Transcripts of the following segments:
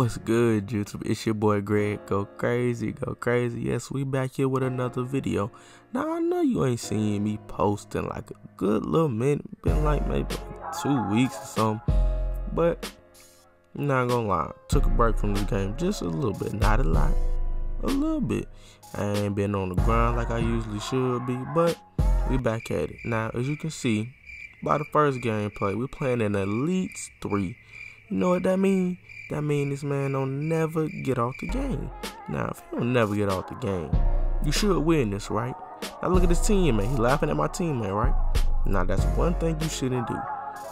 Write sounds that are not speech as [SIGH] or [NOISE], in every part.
What's good, YouTube? It's your boy Greg. Go crazy, go crazy. Yes, we back here with another video. Now, I know you ain't seen me posting like a good little minute. Been like maybe two weeks or something. But, I'm not gonna lie. Took a break from the game just a little bit. Not a lot. A little bit. I ain't been on the grind like I usually should be. But, we back at it. Now, as you can see, by the first gameplay, we're playing an Elite 3. You know what that means? That mean this man don't never get off the game. Now, if he don't never get off the game, you should win this, right? Now look at this teammate. He laughing at my teammate, right? Now that's one thing you shouldn't do.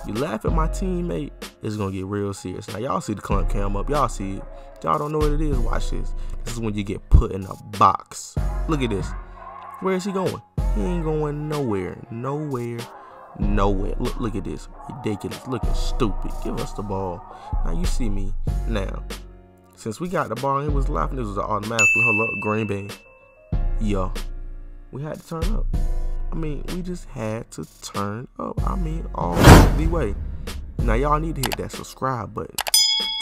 You laugh at my teammate, it's gonna get real serious. Now y'all see the clump cam up, y'all see it. Y'all don't know what it is. Watch this. This is when you get put in a box. Look at this. Where is he going? He ain't going nowhere. Nowhere nowhere. Look, look at this. Ridiculous. Looking stupid. Give us the ball. Now you see me. Now, since we got the ball he was laughing, this was automatically hold up green bay. Yo. We had to turn up. I mean, we just had to turn up. I mean, all the way. Now y'all need to hit that subscribe button.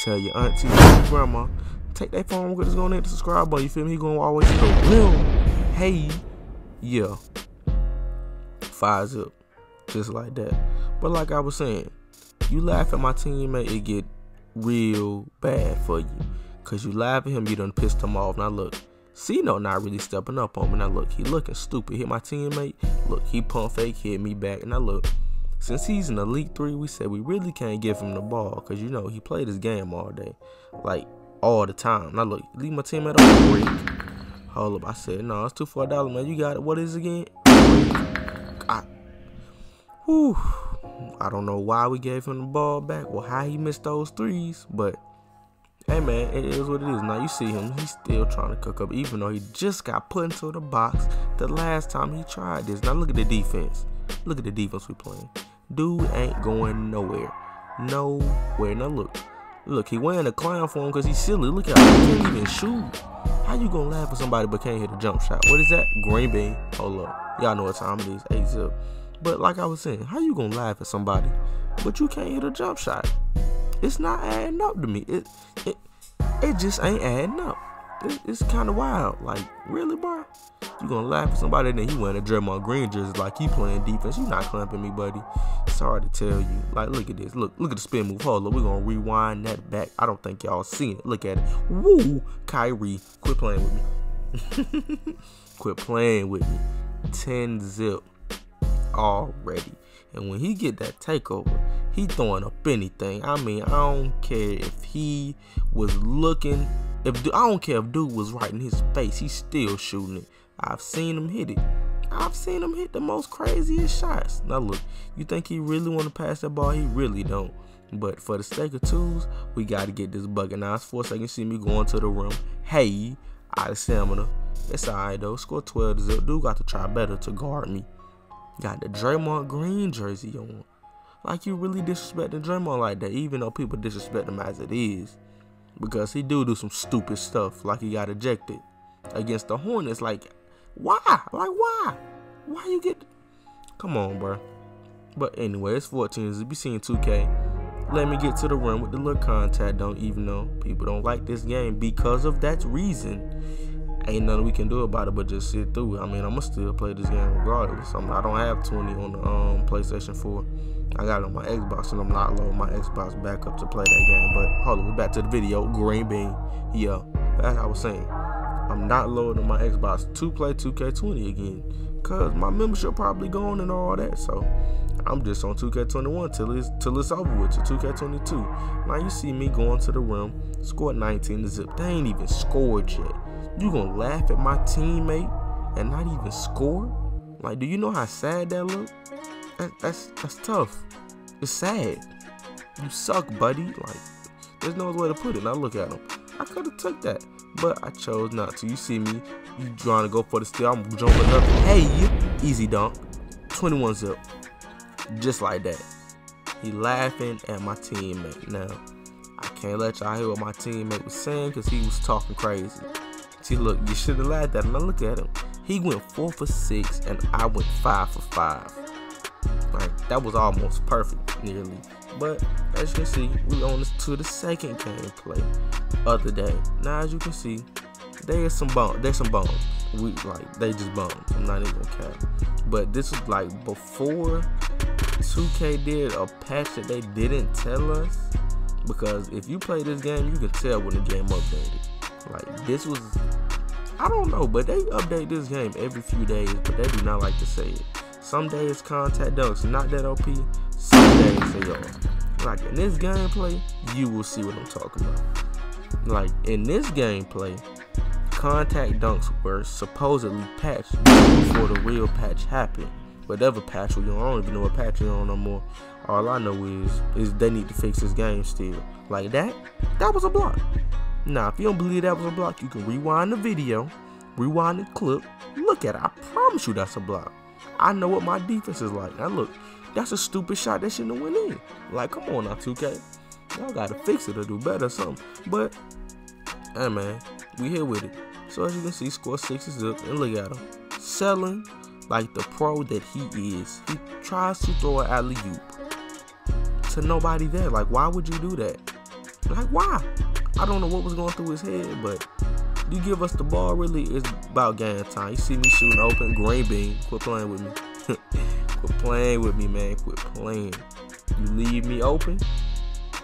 Tell your auntie, your grandma, take that phone, we're just gonna hit the subscribe button. You feel me? He gonna always hit the rim. Hey, yeah. Five zip just like that. But like I was saying, you laugh at my teammate, it get real bad for you. Cause you laugh at him, you done pissed him off. Now look, Cino not really stepping up on me. Now look, he looking stupid. Hit my teammate. Look, he pump fake, hit me back. Now look, since he's an elite three, we said we really can't give him the ball. Cause you know he played his game all day. Like all the time. Now look, leave my teammate on the break. Hold up, I said, no, it's two for a dollar, man. You got it. What is it again? Whew. I don't know why we gave him the ball back or how he missed those threes, but hey man, it is what it is. Now you see him, he's still trying to cook up, even though he just got put into the box the last time he tried this. Now look at the defense. Look at the defense we playing. Dude ain't going nowhere. Nowhere. Now look. Look, he wearing a clown for him because he's silly. Look at him. He can't even shoot. How you gonna laugh at somebody but can't hit a jump shot? What is that? Green bean. Hold up. Y'all know what time it is. 8 zip. But like I was saying, how you gonna laugh at somebody, but you can't hit a jump shot? It's not adding up to me. It it it just ain't adding up. It, it's kind of wild. Like really, bro? You gonna laugh at somebody and then he wearing a Draymond Green jersey like he playing defense? You not clamping me, buddy. Sorry to tell you. Like look at this. Look look at the spin move. Hold up. We're gonna rewind that back. I don't think y'all seen it. Look at it. Woo, Kyrie, quit playing with me. [LAUGHS] quit playing with me. 10 zip already. And when he get that takeover, he throwing up anything. I mean, I don't care if he was looking. If I don't care if dude was right in his face, he's still shooting it. I've seen him hit it. I've seen him hit the most craziest shots. Now look, you think he really want to pass that ball? He really don't. But for the sake of twos, we got to get this bucket. Now it's four seconds. See me going to the rim. Hey, out of stamina. It's alright though. Score 12 to 0. Dude got to try better to guard me. Got the Draymond Green jersey on. Like you really disrespecting Draymond like that, even though people disrespect him as it is. Because he do do some stupid stuff, like he got ejected against the Hornets. Like, why? Like, why? Why you get... Come on, bro. But anyway, it's 14. If you seen 2K, let me get to the rim with the little contact. Don't even know. People don't like this game because of that reason ain't nothing we can do about it but just sit through it. I mean, I'm gonna still play this game regardless. I, I don't have 20 on the um, PlayStation 4. I got it on my Xbox, and I'm not loading my Xbox back up to play that game. But hold on, we back to the video. Green bean, yeah, what I was saying. I'm not loading my Xbox to play 2K20 again, cause my membership probably gone and all that. So I'm just on 2K21 till it's till it's over with to 2K22. Now you see me going to the rim, scored 19 to zip. They ain't even scored yet. You gonna laugh at my teammate and not even score? Like, do you know how sad that look? That, that's that's tough. It's sad. You suck, buddy. Like, there's no other way to put it. Now look at him. I could have took that, but I chose not to. You see me? You trying to go for the steal? I'm jumping up. Hey, easy dunk. 21 zip. Just like that. He laughing at my teammate. Now, I can't let y'all hear what my teammate was saying because he was talking crazy. See, look, you should have laughed at him. Now look at him. He went four for six, and I went five for five. Like that was almost perfect, nearly. But as you can see, we on to the second gameplay of the day. Now as you can see, there's some bump there's some bones. We like they just bums. I'm not even gonna cap. But this is like before 2K did a patch that they didn't tell us. Because if you play this game, you can tell when the game updated. Like this was I don't know, but they update this game every few days, but they do not like to say it. Some days contact dunks not that OP, some days they are. Like in this gameplay, you will see what I'm talking about. Like in this gameplay, contact dunks were supposedly patched before the real patch happened. Whatever patch we on, I don't even know what patch we on no more. All I know is is they need to fix this game still. Like that, that was a block. Now, if you don't believe that was a block, you can rewind the video, rewind the clip, look at it. I promise you that's a block. I know what my defense is like. Now look, that's a stupid shot that shouldn't have went in. Like, come on now, 2K. Y'all gotta fix it or do better or something. But, hey man, we here with it. So as you can see, score six is up, and look at him. Selling like the pro that he is. He tries to throw an alley-oop to nobody there. Like, why would you do that? Like, why? I don't know what was going through his head, but you give us the ball, really, it's about game time. You see me shooting open, green bean. Quit playing with me. [LAUGHS] Quit playing with me, man. Quit playing. You leave me open,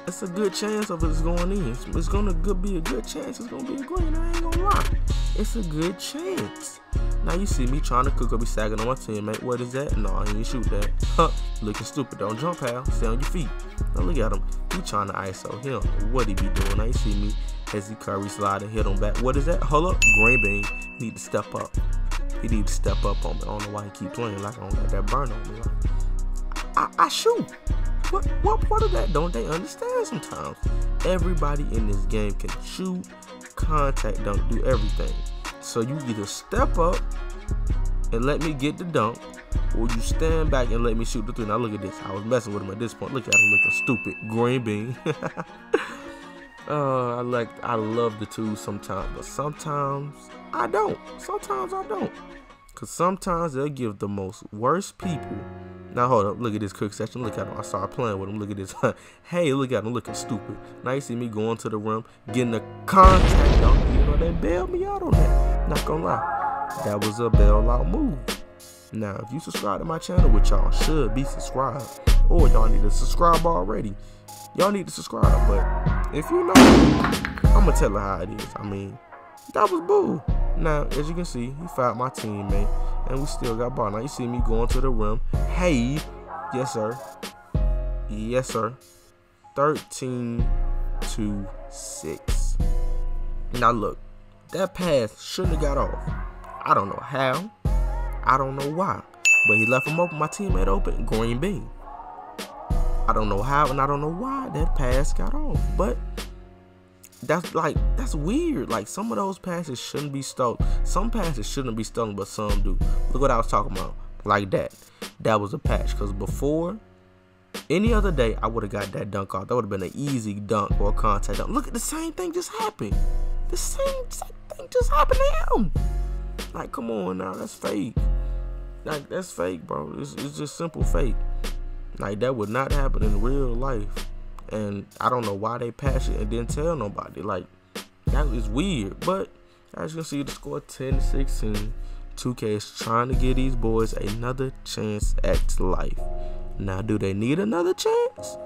it's a good chance of it's going in. It's gonna be a good chance. It's gonna be a green. I ain't gonna lie. It's a good chance. Now you see me trying to cook up, be sagging on my teammate. What is that? No, I ain't shoot that. Huh? Looking stupid. Don't jump, pal. Stay on your feet. Now look at him. He trying to ISO. him. what he be doing. Now you see me as he Curry slide and hit him back. What is that? Hold up. Green bean. Need to step up. He need to step up on me. I don't know why he keep playing like I don't got that burn on me. Like, I, I shoot. What what part of that don't they understand sometimes? Everybody in this game can shoot, contact dunk, do everything. So you either step up and let me get the dunk, or you stand back and let me shoot the three. Now look at this. I was messing with him at this point. Look at him looking stupid. Green bean. [LAUGHS] uh, I like I love the two sometimes, but sometimes I don't. Sometimes I don't. Cause sometimes they'll give the most worst people. Now hold up, look at this cook session. Look at him. I started playing with him. Look at this. [LAUGHS] hey, look at him looking stupid. Now you see me going to the rim, getting the contact dunk. You know they bailed me out on that. Not gonna lie, that was a bailout move. Now, if you subscribe to my channel, which y'all should be subscribed, or y'all need to subscribe already, y'all need to subscribe. But if you know, I'm gonna tell her how it is. I mean, that was boo. Now, as you can see, he fouled my teammate, and we still got ball. Now you see me going to the rim. Hey, yes sir, yes sir. 13 to 6. Now look, that pass shouldn't have got off. I don't know how. I don't know why. But he left him open, my teammate open, green bean. I don't know how and I don't know why that pass got off. But that's like that's weird. Like some of those passes shouldn't be stolen. Some passes shouldn't be stolen, but some do. Look what I was talking about. Like that. That was a patch. Cause before any other day, I would have got that dunk off. That would have been an easy dunk or a contact dunk. Look at the same thing just happened. The same, same thing just happened to him. Like, come on now, that's fake. Like, that's fake, bro. It's, it's just simple fake. Like, that would not happen in real life and I don't know why they passed it and didn't tell nobody. Like that is weird. But as you can see, the score 10 16. 2K is trying to give these boys another chance at life. Now, do they need another chance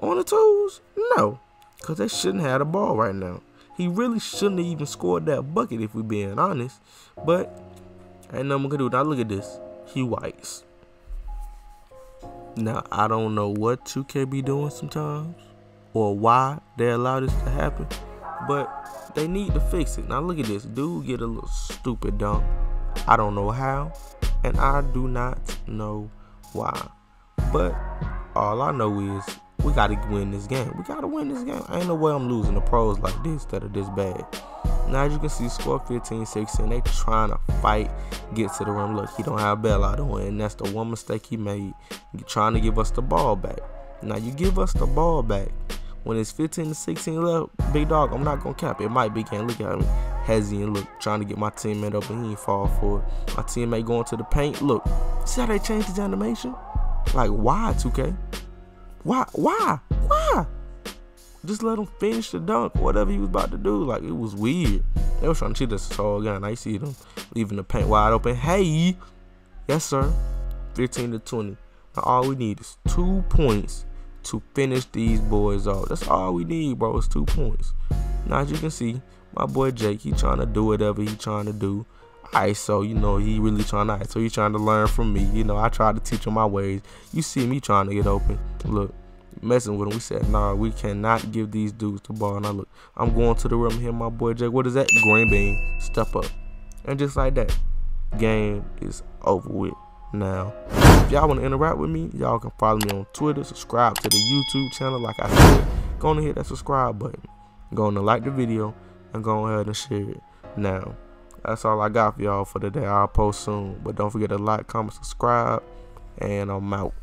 on the tools? No, because they shouldn't have the ball right now. He really shouldn't have even scored that bucket if we're being honest. But ain't nothing we can do. Now look at this. He whites. Now I don't know what 2K be doing sometimes or why they allow this to happen, but they need to fix it. Now look at this. Dude get a little stupid dunk. I don't know how, and I do not know why. But all I know is we gotta win this game. We gotta win this game. ain't no way I'm losing the pros like this that are this bad. Now as you can see, score 15, 16. They trying to fight, get to the rim. Look, he don't have bailout on, and that's the one mistake he made. He trying to give us the ball back. Now you give us the ball back when it's 15 to 16 left, big dog, I'm not gonna cap. It might be can't look at me. Hezzy and look, trying to get my teammate up and he ain't fall for it. My teammate going to the paint. Look, see how they changed his animation? Like why 2K? Why? Why? Why? Just let him finish the dunk, whatever he was about to do. Like it was weird. They were trying to cheat us so again. I see them leaving the paint wide open. Hey, yes sir. 15 to 20. Now all we need is two points to finish these boys off. That's all we need, bro. It's two points. Now as you can see, my boy Jake, he trying to do whatever he trying to do. ISO, you know, he really trying to ISO. He trying to learn from me. You know, I try to teach him my ways. You see me trying to get open. Look, messing with him. We said, nah, we cannot give these dudes the ball. Now look, I'm going to the rim here, my boy Jake. What is that? Green bean. Step up. And just like that, game is over with now. Y'all want to interact with me, y'all can follow me on Twitter, subscribe to the YouTube channel. Like I said, go on and hit that subscribe button. Go on and like the video and go ahead and share it. Now, that's all I got for y'all for today. I'll post soon. But don't forget to like, comment, subscribe, and I'm out.